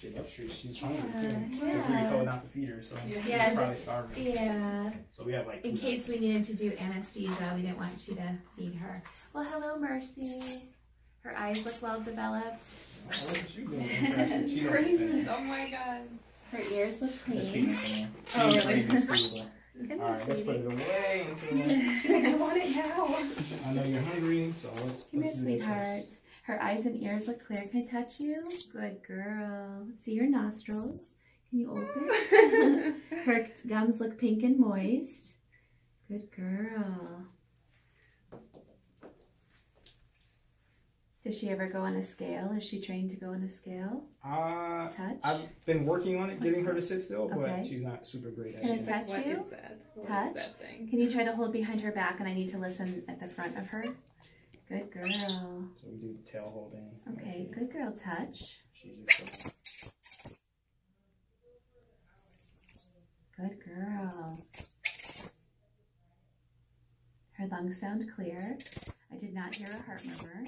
She loves treats. She's hungry too. Yeah, Because we yeah. were told not to feed her, so Yeah. she's Yeah, probably just- starving. Yeah. So we have like In case we needed to do anesthesia, we didn't want you to feed her. Well, hello, Merci. Her eyes look well developed. Oh, look at doing. She knows what's in it. Oh my god. Her ears look Just clean. feeding her. Oh, She's really? crazy, Steve, Come but- here, All right, let's put it away. She's like, I want it now. I know you're hungry, so let's. Come here, let's do this sweetheart. First. Her eyes and ears look clear. Can I touch you? Good girl. See your nostrils. Can you open? Her gums look pink and moist. Good girl. Does she ever go on a scale? Is she trained to go on a scale? Uh, Touch? I've been working on it, getting her to sit still, but she's not super great at Can I touch What you? is that? What is Touch? that thing? Can you try to hold behind her back and I need to listen at the front of her? Good girl. So we do tail holding. Okay, good girl. Touch. Good girl. Her lungs sound clear. I did not hear a heart murmur.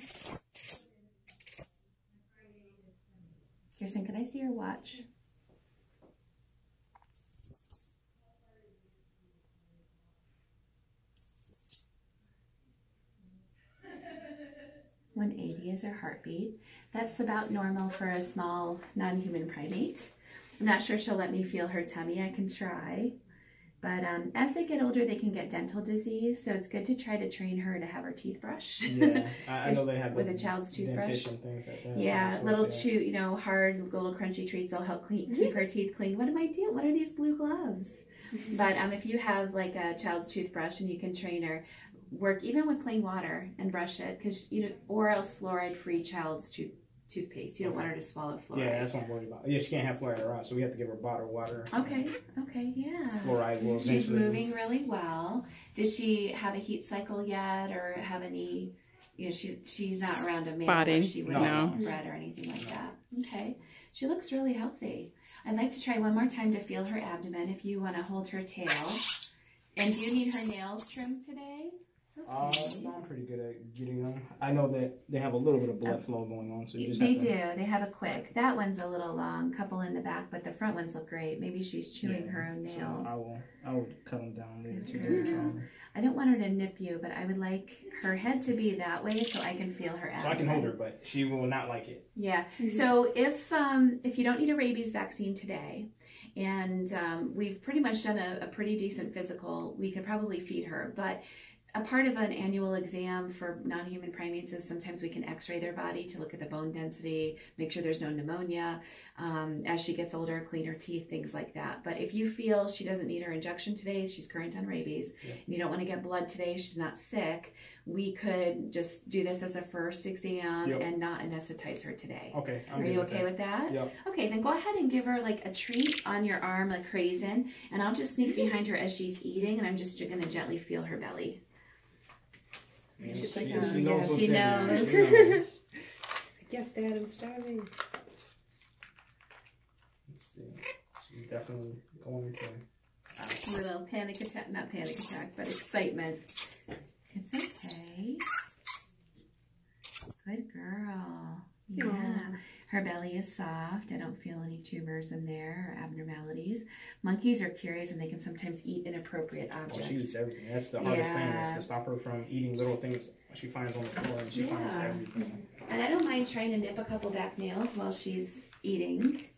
Kirsten, can I see your watch? One eighty is her heartbeat. That's about normal for a small non-human primate. I'm not sure she'll let me feel her tummy. I can try. But um, as they get older, they can get dental disease, so it's good to try to train her to have her teeth brushed. Yeah, I, I know they have With a child's toothbrush? things like that. Yeah, So, little yeah. chew, you know, hard, little crunchy treats will help clean, keep her teeth clean. What am I doing? What are these blue gloves? But um, if you have like a child's toothbrush and you can train her, work even with plain water and brush it, because you know, or else fluoride-free child's tooth toothpaste. You don't want her to swallow fluoride. Yeah, that's what I'm worried about. Yeah, she can't have fluoride around, so we have to give her bottled water. Okay. Okay. Yeah. Fluoride will She's eventually. moving really well. Does she have a heat cycle yet, or have any? You know, she she's not around a male where Spotting, she would no. have bred or anything like that. Okay, she looks really healthy. I'd like to try one more time to feel her abdomen. If you want to hold her tail, and do you need her nails trimmed today? It's Uh, no, I'm pretty good at getting them. I know that they have a little bit of blood flow going on, so you just They have to. do. They have a quick. That one's a little long, couple in the back, but the front ones look great. Maybe she's chewing Yeah, her own nails. so nails. I will. I will cut them down later Good today. girl. I don't want her to nip you, but I would like her head to be that way so I can feel her abdomen. So I can hold her, but she will not like it. Yeah. So if um, if you don't need a rabies vaccine today, and um, we've pretty much done a, a pretty decent physical, we could probably feed her. But a part of an annual exam for non-human primates is sometimes we can x-ray their body to look at the bone density make sure there's no pneumonia um, as she gets older clean her teeth things like that but if you feel she doesn't need her injection today she's current on rabies Yeah. and you don't want to get blood today she's not sick we could just do this as a first exam Yep. and not anesthetize her today Okay. I'm are you with okay that. with that? Yep. Okay, then go ahead and give her like a treat on your arm, like raisin, and I'll just sneak behind her as she's eating, and I'm just gonna gently feel her belly. Yeah, She's she, like, she oh, knows yeah, she in there. knows. She knows. Yes, Dad, I'm starving. Let's see. She's definitely going to. A little panic attack, not panic attack, but excitement. It's okay. Good girl. Yeah. Aw. Her belly is soft. I don't feel any tumors in there or abnormalities. Monkeys are curious and they can sometimes eat inappropriate Well, objects. she eats everything. That's the hardest thing is to stop her from eating little things she finds on the floor, and she finds everything. And I don't mind trying to nip a couple back nails while she's eating.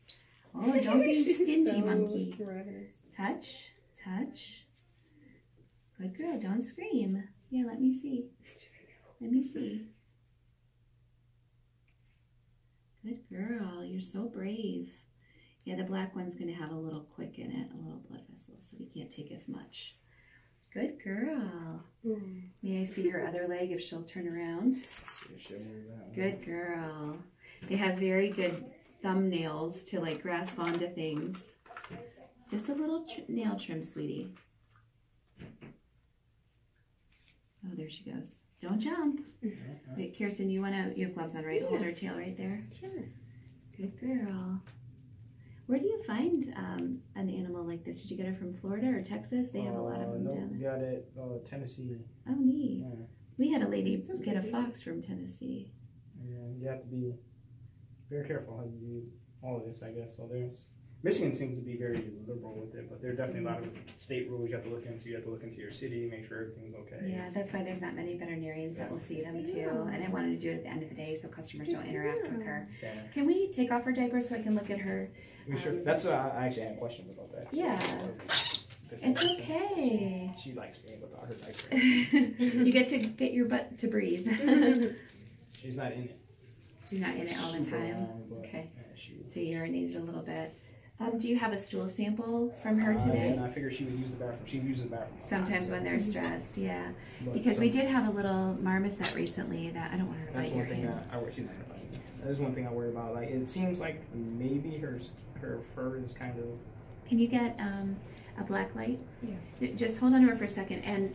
Oh, don't be stingy, so monkey. ravenous. Touch, touch. Good girl, don't scream. Yeah, let me see. Let me see. Good girl, you're so brave. Yeah, the black one's going to have a little quick in it, a little blood vessel, so we can't take as much. Good girl. Mm. May I see her other leg if she'll turn around? Good girl. They have very good thumbnails to like grasp onto things. Just a little tr- nail trim, sweetie. Oh, there she goes. Don't jump. Wait, Kirsten, you wanna you have gloves on, right? Hold her tail right there. Sure. Good girl. Where do you find um, an animal like this? Did you get her from Florida or Texas? They have a lot of Uh, them no, down we there. got it. Uh, Tennessee. Oh, neat. Yeah. We had a lady That's okay, get a fox from Tennessee. Yeah, you have to be very careful how you do all of this, I guess. So there's Michigan seems to be very liberal with it, but there are definitely a lot of state rules you have to look into. You have to look into your city, make sure everything's okay. Yeah, that's why there's not many veterinarians that will see them too. And I wanted to do it at the end of the day so customers don't interact with her. Yeah. Can we take off her diaper so I can look at her? We should. That's uh, I actually had questions about that. Yeah. It's okay. She likes being without her diaper. you get to get your butt to breathe. She's not in it. She's not in it all the time. Okay. she, So you urinated a little bit. Um, do you have a stool sample from her Uh, today? and I figured she would use the bathroom. She uses the bathroom. Sometimes so- when they're stressed, yeah. but Because we did have a little marmoset recently that I don't want her to That's bite your one thing hand. that I worry. She's not gonna bite me. That is one thing I worry about. Like it seems like maybe her her fur is kind of Can you get um, a black light? Yeah. Just hold on to her for a second and